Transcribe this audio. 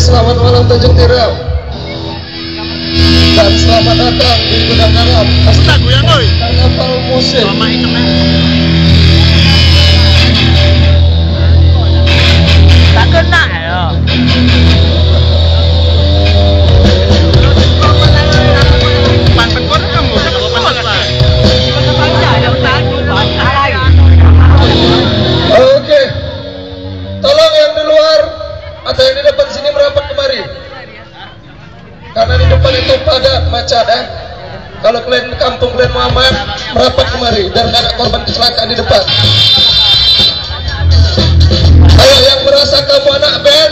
selamat malam Tanjung Tiram. Dan selamat datang di Gudang Garam. Karnaval musik. Itu padat macet eh. Kalau kalian kampung kalian Muhammad merapat kemari dan ada korban kecelakaan di depan. Ayo yang merasa kamu anak band